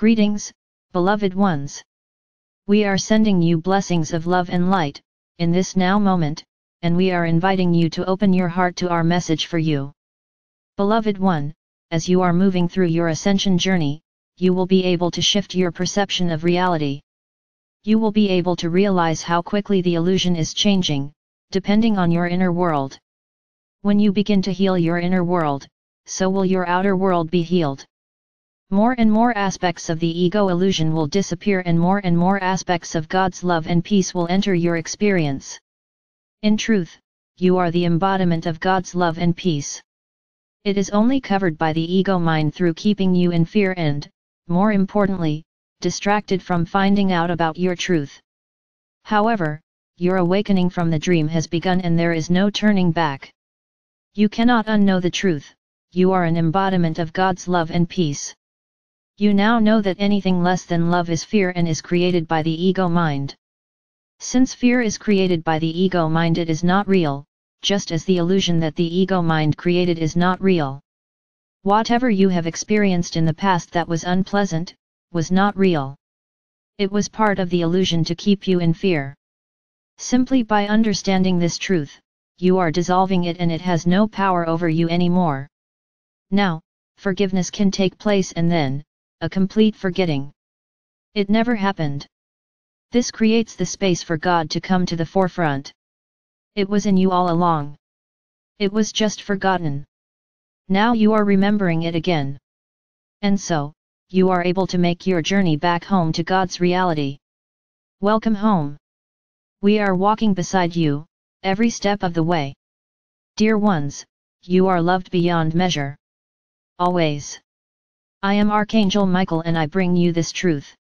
Greetings, beloved ones. We are sending you blessings of love and light, in this now moment, and we are inviting you to open your heart to our message for you. Beloved one, as you are moving through your ascension journey, you will be able to shift your perception of reality. You will be able to realize how quickly the illusion is changing, depending on your inner world. When you begin to heal your inner world, so will your outer world be healed. More and more aspects of the ego illusion will disappear and more and more aspects of God's love and peace will enter your experience. In truth, you are the embodiment of God's love and peace. It is only covered by the ego mind through keeping you in fear and, more importantly, distracted from finding out about your truth. However, your awakening from the dream has begun and there is no turning back. You cannot unknow the truth, you are an embodiment of God's love and peace. You now know that anything less than love is fear and is created by the ego mind. Since fear is created by the ego mind it is not real, just as the illusion that the ego mind created is not real. Whatever you have experienced in the past that was unpleasant, was not real. It was part of the illusion to keep you in fear. Simply by understanding this truth, you are dissolving it and it has no power over you anymore. Now, forgiveness can take place and then, a complete forgetting. It never happened. This creates the space for God to come to the forefront. It was in you all along. It was just forgotten. Now you are remembering it again. And so, you are able to make your journey back home to God's reality. Welcome home. We are walking beside you, every step of the way. Dear ones, you are loved beyond measure. Always. I am Archangel Michael and I bring you this truth.